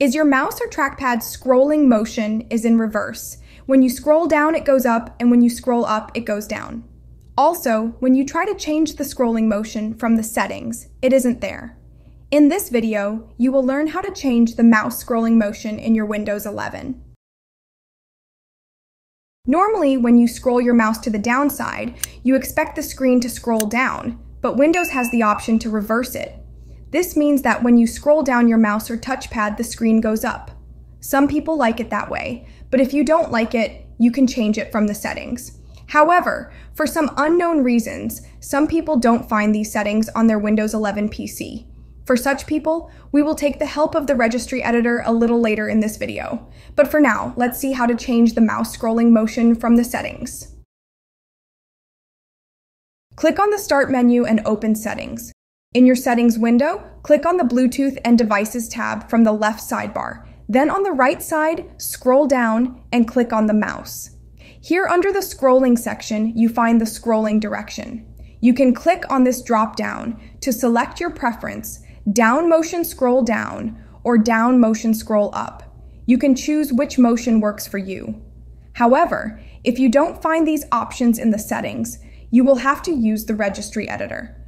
is your mouse or trackpad scrolling motion is in reverse. When you scroll down, it goes up, and when you scroll up, it goes down. Also, when you try to change the scrolling motion from the settings, it isn't there. In this video, you will learn how to change the mouse scrolling motion in your Windows 11. Normally, when you scroll your mouse to the downside, you expect the screen to scroll down, but Windows has the option to reverse it. This means that when you scroll down your mouse or touchpad, the screen goes up. Some people like it that way, but if you don't like it, you can change it from the settings. However, for some unknown reasons, some people don't find these settings on their Windows 11 PC. For such people, we will take the help of the registry editor a little later in this video. But for now, let's see how to change the mouse scrolling motion from the settings. Click on the Start menu and open Settings. In your Settings window, click on the Bluetooth and Devices tab from the left sidebar. Then on the right side, scroll down and click on the mouse. Here under the scrolling section, you find the scrolling direction. You can click on this drop down to select your preference down motion scroll down, or down motion scroll up. You can choose which motion works for you. However, if you don't find these options in the settings, you will have to use the registry editor.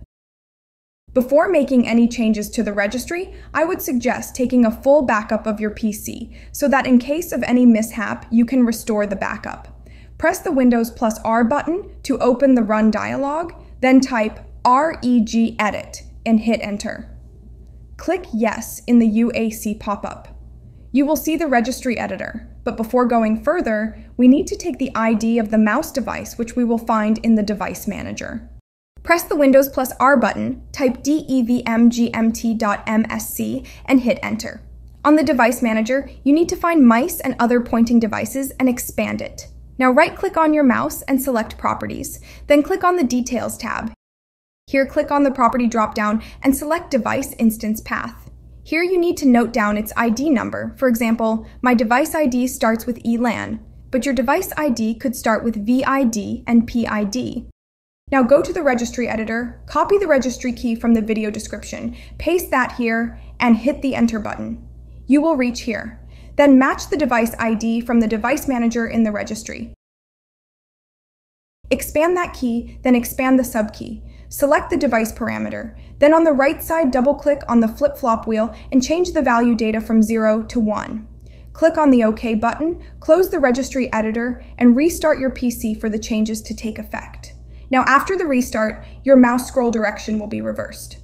Before making any changes to the registry, I would suggest taking a full backup of your PC so that in case of any mishap, you can restore the backup. Press the Windows plus R button to open the Run dialog, then type regedit and hit enter. Click Yes in the UAC pop-up. You will see the registry editor, but before going further, we need to take the ID of the mouse device which we will find in the Device Manager. Press the Windows plus R button, type devmgmt.msc, and hit Enter. On the Device Manager, you need to find mice and other pointing devices and expand it. Now right-click on your mouse and select Properties, then click on the Details tab. Here, click on the property dropdown and select Device Instance Path. Here you need to note down its ID number. For example, my device ID starts with ELAN, but your device ID could start with VID and PID. Now go to the registry editor, copy the registry key from the video description, paste that here, and hit the enter button. You will reach here. Then match the device ID from the device manager in the registry. Expand that key, then expand the subkey. Select the device parameter. Then on the right side, double-click on the flip-flop wheel and change the value data from 0 to 1. Click on the OK button, close the registry editor, and restart your PC for the changes to take effect. Now after the restart, your mouse scroll direction will be reversed.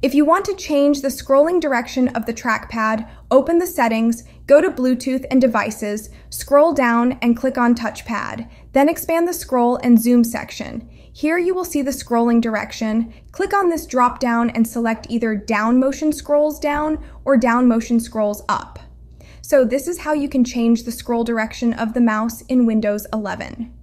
If you want to change the scrolling direction of the trackpad, open the settings, go to Bluetooth and devices, scroll down and click on touchpad, then expand the scroll and zoom section. Here you will see the scrolling direction. Click on this drop down and select either down motion scrolls down or down motion scrolls up. So this is how you can change the scroll direction of the mouse in Windows 11.